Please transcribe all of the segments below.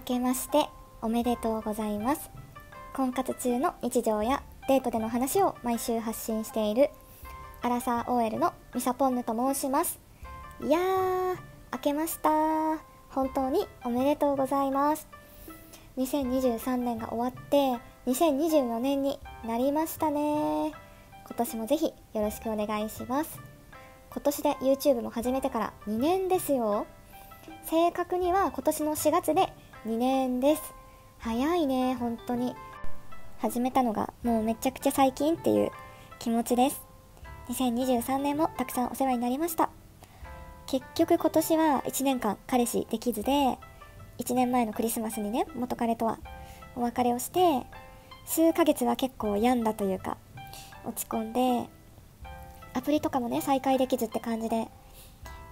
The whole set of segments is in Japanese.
明けましておめでとうございます。婚活中の日常やデートでの話を毎週発信しているアラサー OL のミサポンヌと申します。いやー明けました。本当におめでとうございます。2023年が終わって2024年になりましたね。今年もぜひよろしくお願いします。今年で YouTube も始めてから2年ですよ。正確には今年の4月で2年です。早いね本当に。始めたのがもうめちゃくちゃ最近っていう気持ちです。2023年もたくさんお世話になりました。結局今年は1年間彼氏できずで1年前のクリスマスにね元彼とはお別れをして数ヶ月は結構病んだというか落ち込んでアプリとかもね再開できずって感じで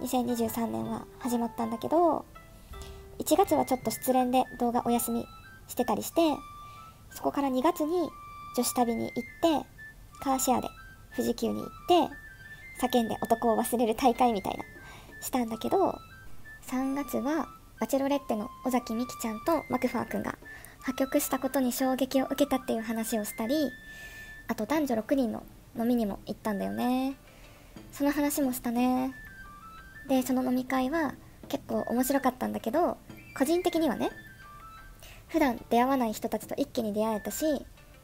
2023年は始まったんだけど1月はちょっと失恋で動画お休みしてたりしてそこから2月に女子旅に行ってカーシェアで富士急に行って叫んで男を忘れる大会みたいなしたんだけど3月はバチェロレッテの尾崎美紀ちゃんとマクファー君が破局したことに衝撃を受けたっていう話をしたりあと男女6人の飲みにも行ったんだよね。その話もしたね。でその飲み会は結構面白かったんだけど個人的にはね普段出会わない人たちと一気に出会えたし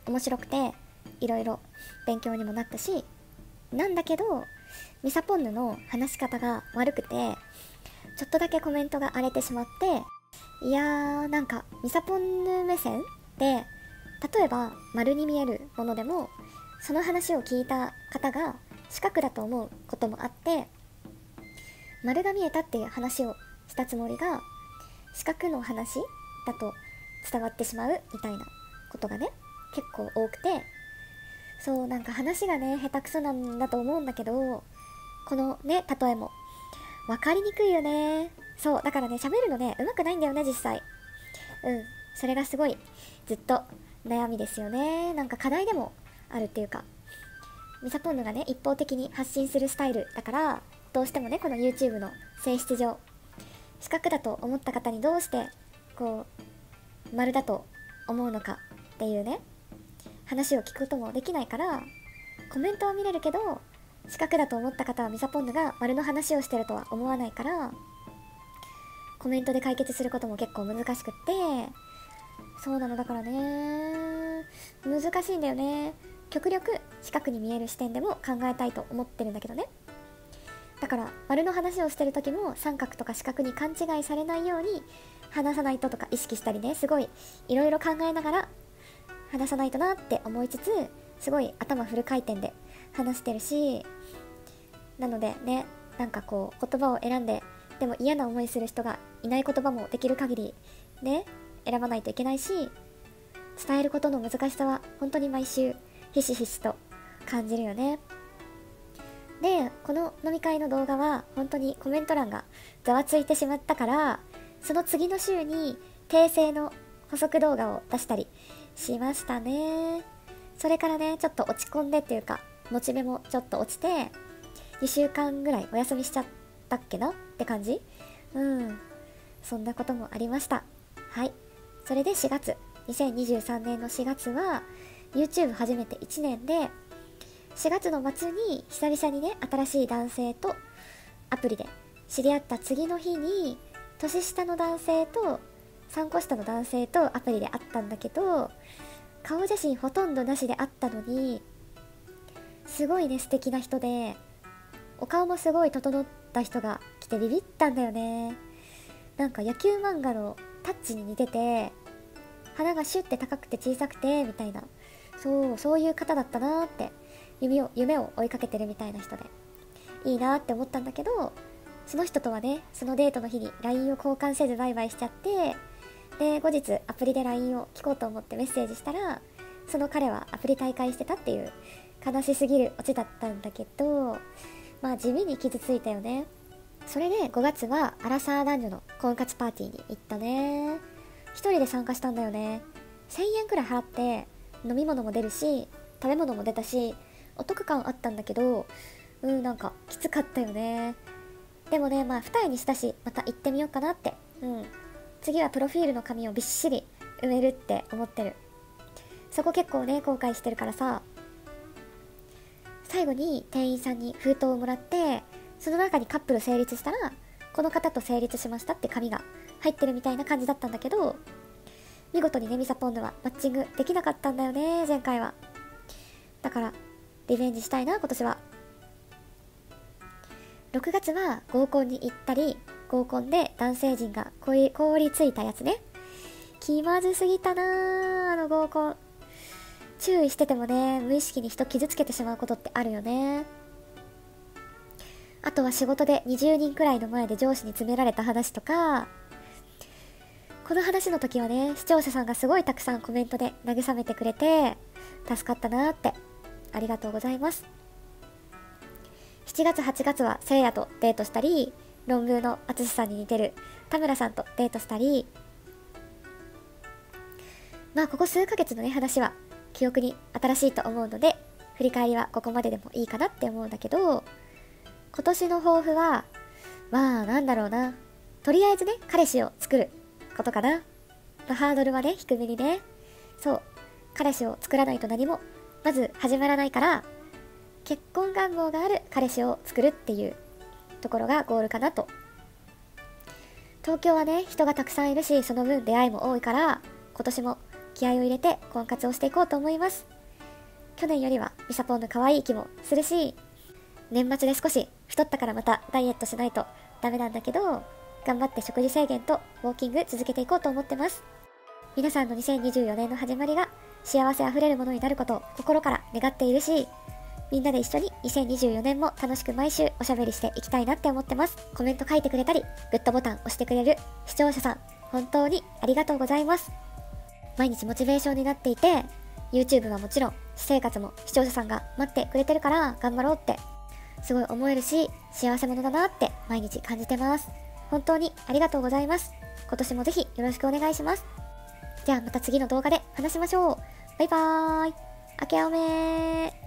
面白くていろいろ勉強にもなったしなんだけどミサポンヌの話し方が悪くてちょっとだけコメントが荒れてしまっていやーなんかミサポンヌ目線で例えば丸に見えるものでもその話を聞いた方が四角だと思うこともあって丸が見えたっていう話をしたつもりが四角の話だと伝わってしまうみたいなことがね結構多くてそうなんか話がね下手くそなんだと思うんだけどこのね例えも分かりにくいよね。そうだからね喋るのねうまくないんだよね実際。うんそれがすごいずっと悩みですよね。なんか課題でもあるっていうか。ミサポンヌがね一方的に発信するスタイルだからどうしてもねこの YouTube の性質上四角だと思った方にどうしてこう丸だと思うのかっていうね話を聞くこともできないからコメントは見れるけど四角だと思った方はミサポンヌが丸の話をしてるとは思わないからコメントで解決することも結構難しくってそうなのだからね。難しいんだよね。極力四角に見える視点でも考えたいと思ってるんだけどね。だから丸の話をしてる時も三角とか四角に勘違いされないように話さないととか意識したりねすごいいろいろ考えながら話さないとなって思いつつすごい頭フル回転で話してるしなのでねなんかこう言葉を選んででも嫌な思いする人がいない言葉もできる限りね選ばないといけないし伝えることの難しさは本当に毎週ひしひしと感じるよね。でこの飲み会の動画は本当にコメント欄がざわついてしまったからその次の週に訂正の補足動画を出したりしましたね。それからねちょっと落ち込んでっていうかモチベもちょっと落ちて2週間ぐらいお休みしちゃったっけな？って感じ？うん。そんなこともありました。はい。それで4月。2023年の4月は YouTube 始めて1年で4月の末に久々にね新しい男性とアプリで知り合った次の日に年下の男性と3個下の男性とアプリで会ったんだけど顔写真ほとんどなしで会ったのにすごいね素敵な人でお顔もすごい整った人が来てビビったんだよね。なんか野球漫画のタッチに似てて鼻がシュッて高くて小さくてみたいな。そうそういう方だったなーって。夢を夢を追いかけてるみたいな人で。いいなって思ったんだけどその人とはねそのデートの日に LINE を交換せずバイバイしちゃってで後日アプリで LINE を聞こうと思ってメッセージしたらその彼はアプリ大会してたっていう悲しすぎるオチだったんだけどまあ地味に傷ついたよね。それで5月はアラサー男女の婚活パーティーに行ったね。1人で参加したんだよね。1000円くらい払って飲み物も出るし食べ物も出たしお得感あったんだけどうんなんかきつかったよね。でもねまあ二重にしたしまた行ってみようかなって。うん。次はプロフィールの紙をびっしり埋めるって思ってる。そこ結構ね後悔してるからさ。最後に店員さんに封筒をもらってその中にカップル成立したらこの方と成立しましたって紙が入ってるみたいな感じだったんだけど見事にねミサポンヌはマッチングできなかったんだよね前回は。だからリベンジしたいな今年は。6月は合コンに行ったり合コンで男性陣が凍りついたやつね。気まずすぎたなあの合コン。注意しててもね無意識に人傷つけてしまうことってあるよね。あとは仕事で20人くらいの前で上司に詰められた話とか。この話の時はね視聴者さんがすごいたくさんコメントで慰めてくれて助かったなって。ありがとうございます。7月8月はせいやとデートしたり論文の淳さんに似てる田村さんとデートしたり。まあここ数ヶ月のね話は記憶に新しいと思うので振り返りはここまででもいいかなって思うんだけど今年の抱負はまあなんだろうな。とりあえずね彼氏を作ることかな、ハードルはね低めにね。そう。彼氏を作らないと何もまず始まらないから結婚願望がある彼氏を作るっていうところがゴールかなと。東京はね人がたくさんいるしその分出会いも多いから今年も気合を入れて婚活をしていこうと思います。去年よりはミサポンの可愛い気もするし年末で少し太ったからまたダイエットしないとダメなんだけど頑張って食事制限とウォーキング続けていこうと思ってます。皆さんの2024年の始まりが幸せあふれるものになることを心から願っているしみんなで一緒に2024年も楽しく毎週おしゃべりしていきたいなって思ってます。コメント書いてくれたり、グッドボタン押してくれる視聴者さん、本当にありがとうございます。毎日モチベーションになっていて、YouTube はもちろん、私生活も視聴者さんが待ってくれてるから頑張ろうって、すごい思えるし、幸せ者だなって毎日感じてます。本当にありがとうございます。今年もぜひよろしくお願いします。じゃあまた次の動画で話しましょう。バイバーイ。明けおめ